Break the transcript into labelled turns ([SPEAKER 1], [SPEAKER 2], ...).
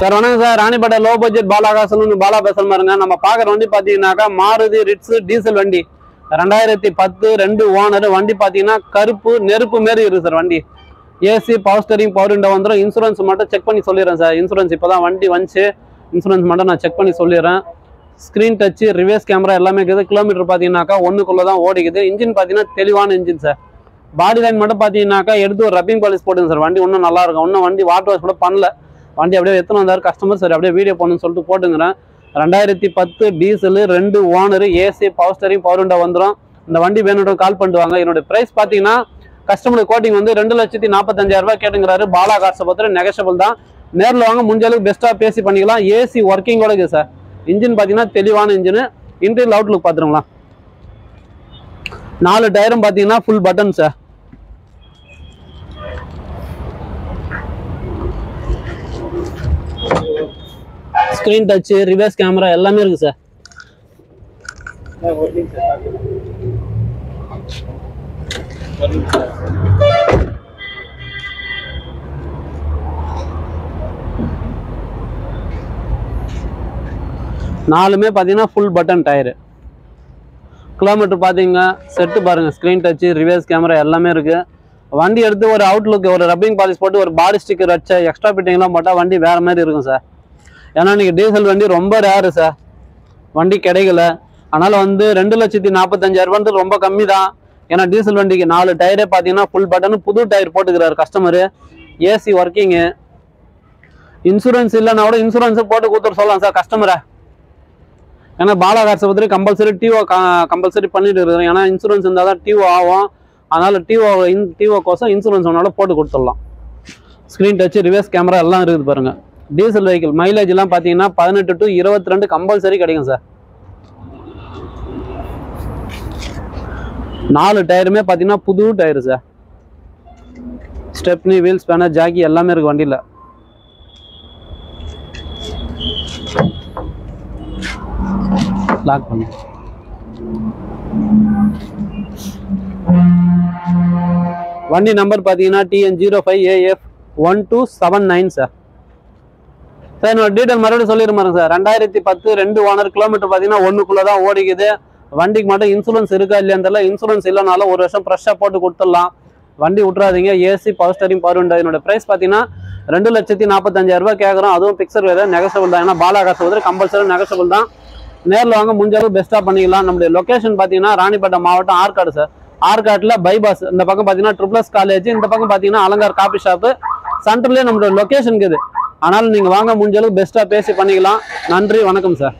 [SPEAKER 1] Sir வணக்கம் sir. Ranipet low budget Balakasan Bala பேசுற பாருங்க நம்ம பாக்குற வண்டி பாத்தீங்கன்னாக்கா மாருதி ரிட்ஸ் டீசல் வண்டி. ரெண்டாயிரத்தி பத்து ரெண்டு ஓனர் வண்டி பாத்தீங்கன்னா கருப்பு நெருப்பு மாரி இருக்கு சார் வண்டி. AC power steering power window வந்துடும் இன்சூரன்ஸ் மட்டும் செக் பண்ணி சொல்லிடுறேன் சார். இன்சூரன்ஸ் இப்போதான் வண்டி வந்துச்சு. இன்சூரன்ஸ் மட்டும் நான் செக் பண்ணி சொல்லிடுறேன். ஸ்க்ரீன் டச்சு ரிவர்ஸ் கேமரா எல்லாமே இருக்குது. கிலோமீட்டர் பார்த்தீங்கன்னாக்கா ஒன்றுக்குள்ளே தான் ஓடிக்குது. இன்ஜின் பார்த்தீங்கன்னா தெளிவான இன்ஜின் சார். பாடி லைன் மட்டும் பார்த்தீங்கன்னாக்கா எடுத்து ஒரு ரப்பிங் பாலிஸ் போட்டுங்க சார். வண்டி இன்னும் நல்லா இருக்கும். இன்னும் வண்டி வாட்டர் வாஷ் கூட பண்ணல. வண்டி அப்படியே எத்தனை வந்தார்? கஸ்டமர் சார் அப்படியே வீடியோ பண்ணணும்னு சொல்லிட்டு போட்டுங்கிறேன். ரெண்டாயிரத்தி பத்து டீசலு ரெண்டு owner AC power steering power window வந்துடும் இந்த வண்டி வேணுன்ற கால் பண்ணுவாங்க. வாங்க என்னோட ப்ரைஸ் பார்த்தீங்கன்னா கஸ்டமர் கோட்டிங் வந்து ரெண்டு லட்சத்தி நாற்பத்தஞ்சாயிரரூபா கேட்டுங்கிறாரு. பாலா காசை பொறுத்தவரை நெகஷபிள் தான். நேரில் வாங்க முடிஞ்ச அளவுக்கு பெஸ்ட்டாக பேசி பண்ணிக்கலாம். ஏசி ஒர்க்கிங்கோட இருக்குது சார் இன்ஜின் பார்த்தீங்கன்னா தெளிவான இன்ஜின் இன்டீரியல் அவுட்லுக் பார்த்துருங்களா நாலு டயரும் பார்த்தீங்கன்னா full button sir screen touch reverse camera எல்லாமே இருக்கு சார் நாலுமே பார்த்தீங்கன்னா ஃபுல் பட்டன் டயரு கிலோமீட்டர் பார்த்தீங்க செட்டு பாருங்கள் ஸ்க்ரீன் டச்சு ரிவர்ஸ் கேமரா எல்லாமே இருக்குது வண்டி எடுத்து ஒரு அவுட்லுக் ஒரு ரப்பிங் பாலிஷ் போட்டு ஒரு பாடி ஸ்டிக்கர் வச்ச எக்ஸ்ட்ரா ஃபிட்டிங்லாம் போட்டால் வண்டி வேறு மாதிரி இருக்கும் சார் ஏன்னா இன்றைக்கி டீசல் வண்டி ரொம்ப ரேரு சார் வண்டி கிடைக்கல. அதனால் வந்து ரெண்டு லட்சத்தி நாற்பத்தஞ்சாயிரரூபான்றது ரொம்ப கம்மி தான் ஏன்னா டீசல் வண்டிக்கு நாலு டயரே பார்த்தீங்கன்னா ஃபுல் பட்டன் புது டயர் போட்டுக்கிறாரு கஸ்டமரு ஏசி ஒர்க்கிங்கு இன்சூரன்ஸ் இல்லைன்னா கூட இன்சூரன்ஸும் போட்டு கொடுத்துட்டு சொல்லலாம் சார் கஸ்டமரை ஏன்னா பாலாகாசை பற்றி கம்பல்சரி டிஓ கம்பல்சரி பண்ணிட்டு இருக்கிறோம் ஏன்னா இன்சூரன்ஸ் இருந்தால் தான் டிஓ ஆகும். அதனால் டிஓ இன் டிஓ கோசம் இன்சூரன்ஸ் ஒன்றால் போட்டு கொடுத்துடலாம். ஸ்க்ரீன் டச்சு ரிவர்ஸ் கேமரா எல்லாம் இருக்குது பாருங்கள் டீசல் வெஹிக்கிள் மைலேஜ் எல்லாம் பார்த்தீங்கன்னா பதினெட்டு டு இருபத்தி ரெண்டு கம்பல்சரி கிடைக்கும் சார் நாலு டயருமே பார்த்தீங்கன்னா புது tyre sir stepney wheel spanner jack எல்லாமே இருக்கு வண்டியில். லாக் பண்ணு. வண்டி நம்பர் பார்த்தீங்கன்னா TN zero five AF one two seven nine sir sir என்னோட டீட்டெயில் மறுபடியும் சொல்லிடுமாங்க சார். ரெண்டாயிரத்தி பத்து ரெண்டு ஓனர் கிலோமீட்டர் பார்த்தீங்கன்னா ஒன்றுக்குள்ளே தான் ஓடிக்குது. வண்டிக்கு மட்டும் இன்சூரன்ஸ் இருக்கா இல்லையான்னு தெரியல. இன்சூரன்ஸ் இல்லைனாலும் ஒரு வருஷம் ஃப்ரெஷ்ஷாக போட்டு கொடுத்துடலாம். வண்டி விட்றாதீங்க AC power steering power window என்னோட ப்ரைஸ் பார்த்தீங்கன்னா ரெண்டு லட்சத்தி நாற்பத்தஞ்சாயிரம் ரூபாய் கேட்குறோம் அதுவும் பிக்சர் வேறு நெகசபிள் தான். ஏன்னா பாலாகாசு வந்து கம்பல்சரி நெகசபிள் தான். நேரில் வாங்க முடிஞ்ச அளவு பெஸ்ட்டாக பண்ணிக்கலாம். நம்மளுடைய லொக்கேஷன் பார்த்தீங்கன்னா ராணிப்பேட்டை மாவட்டம் ஆற்காடு சார். ஆற்காட்டில் பைபாஸ் இந்த பக்கம் பார்த்தீங்கன்னா ட்ரிப்ளஸ் காலேஜ் இந்த பக்கம் பார்த்தீங்கன்னா அலங்கார் காபி ஷாப்பு சென்டர்லேயே நம்மளோட லொக்கேஷன் இருக்குது ஆனால் நீங்கள் வாங்க முடிஞ்ச அளவுக்கு பெஸ்ட்டாக பேசி பண்ணிக்கலாம். நன்றி வணக்கம் சார்